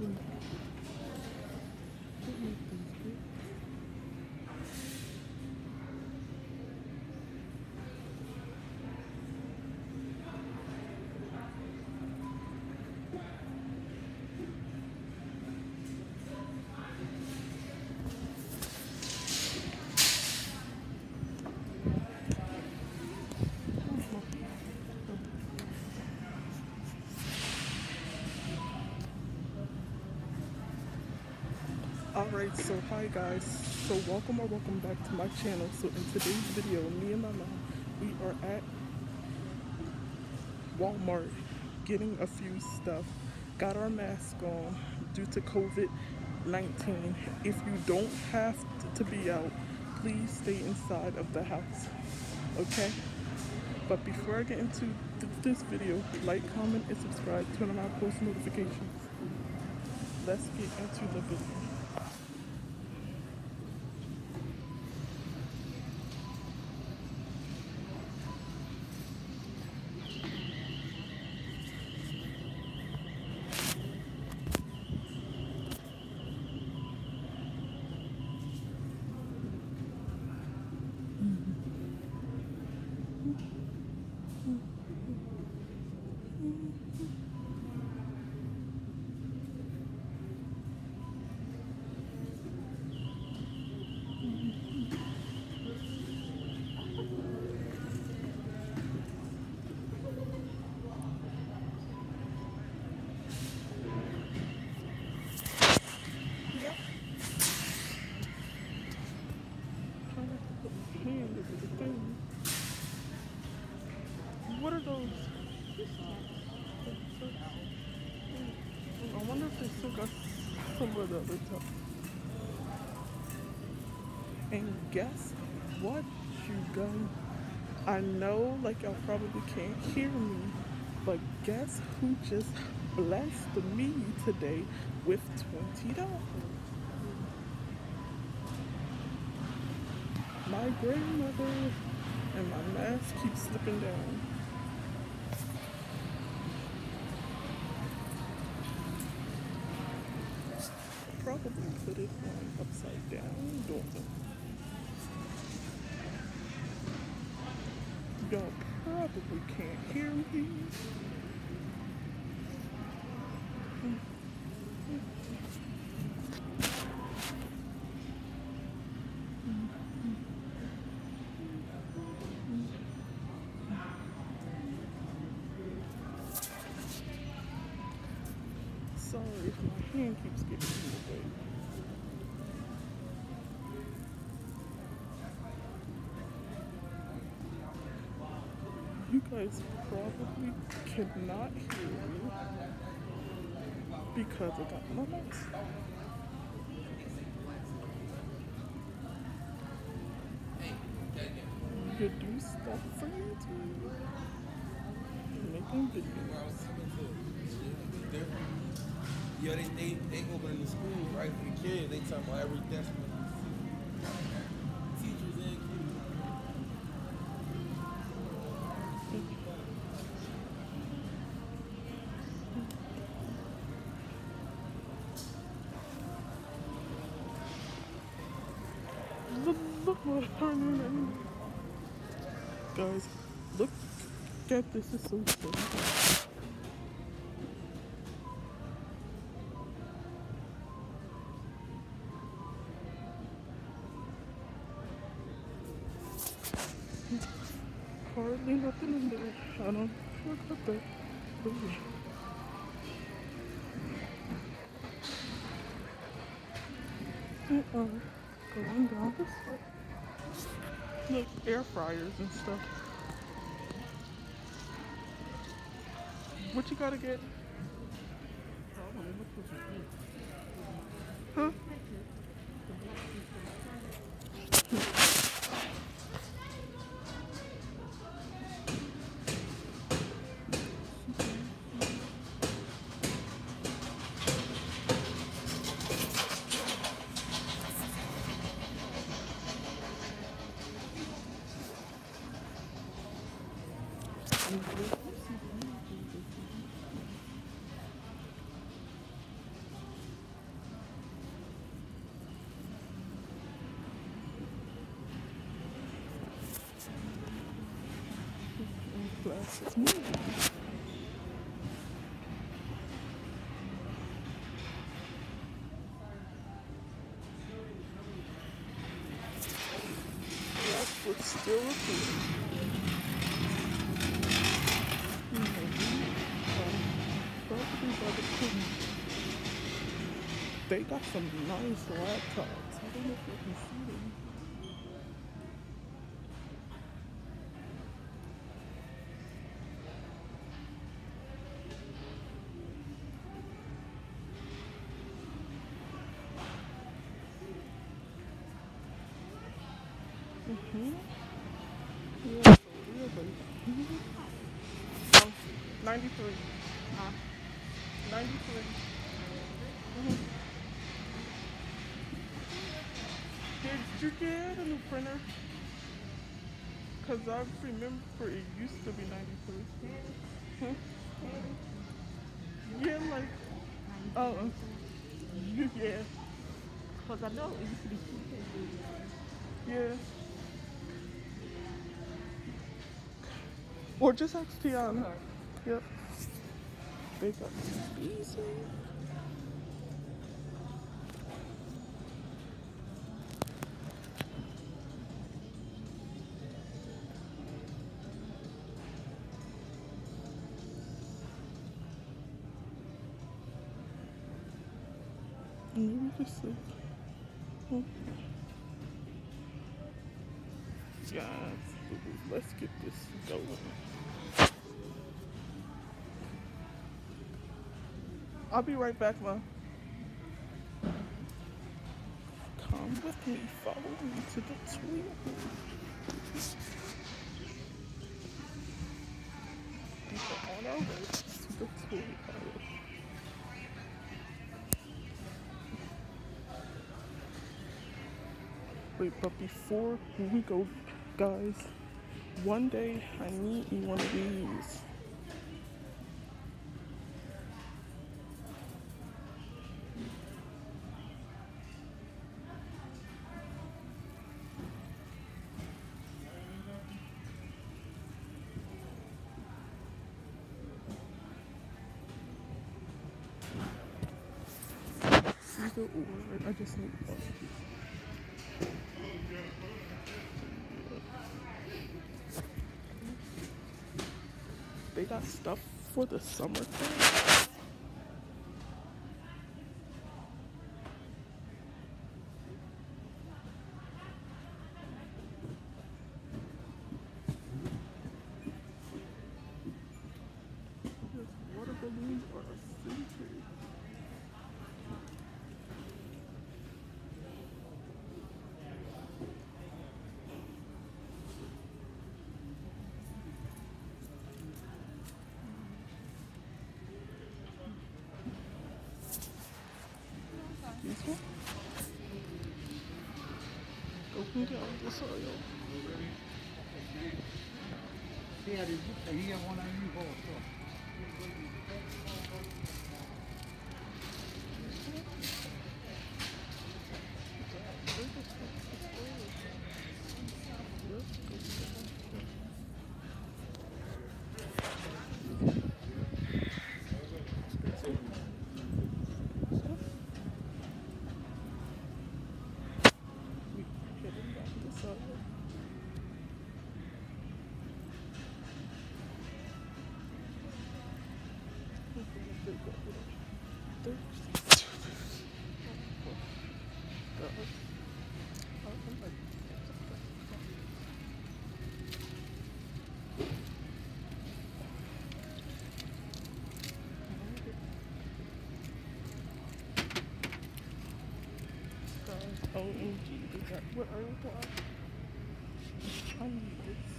Mm. Alright, so hi guys. So welcome or welcome back to my channel. So in today's video, me and my mom, we are at Walmart getting a few stuff. Got our mask on due to COVID-19. If you don't have to be out, please stay inside of the house. Okay? But before I get into th this video, like, comment, and subscribe. Turn on our post notifications. Let's get into the video. What are those? I wonder if they still got some of the other stuff. And guess what, you guys? I know, like, y'all probably can't hear me, but guess who just blessed me today with $20? My grandmother and my mask keeps slipping down. Probably put it on upside down, don't know. Probably can't hear me. Sorry if my hand keeps getting in the way. Guys probably cannot hear me because I got my mask. You do stuff for YouTube. Making videos. Yeah, they, they, they opening the schools right for the kids. They talking about every decimal. Guys, look at this. It's so funny. Hardly nothing in there. I don't forget that. But yeah. We are going down this way. Look, air fryers and stuff. What you gotta get? Huh? plus is moving. They got some nice laptops. I don't know if you can see them. Mm-hmm. Yeah, so really. Um, 93. Huh? 93. Get a new printer? Because I remember it used to be 93. Hmm? Yeah, like, oh, yeah, Because I know it used to be two yeah. Or just ask Tiana. Yep. They got easy. Yes, let's get this going. I'll be right back, Mom. Come with me, follow me to the. We are on our way to the tree. Wait, but before we go, guys, one day I need one of these. I just need one. They got stuff for the summertime. This This one? Open down the soil. Yeah, did you what are you doing? I need this.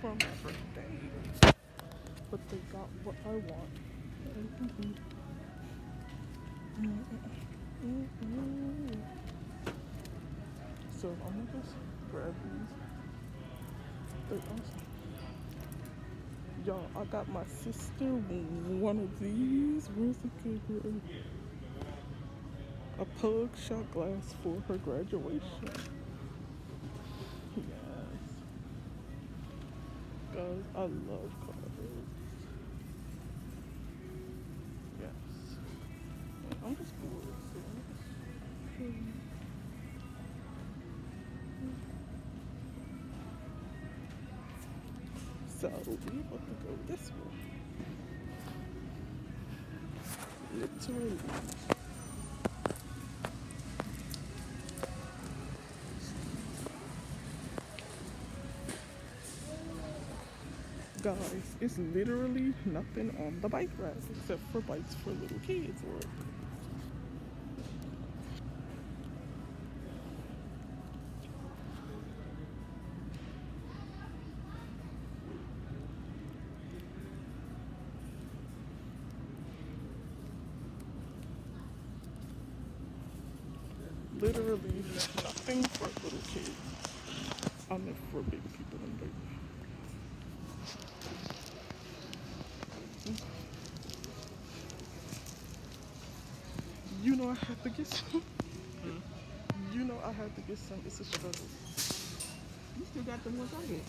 For my birthday. But they got what I want. So I'm gonna just grab these. They're awesome. Y'all, I got my sister one of these. Where's the camera? A pug shot glass for her graduation. Yes. Guys, I love So we about to go this way. Literally. Guys, it's literally nothing on the bike rack except for bikes for little kids or literally nothing for little kids. I meant for big people and big. You know I had to get some. Hmm. You know I had to get some. It's a struggle. You still got the ones I get.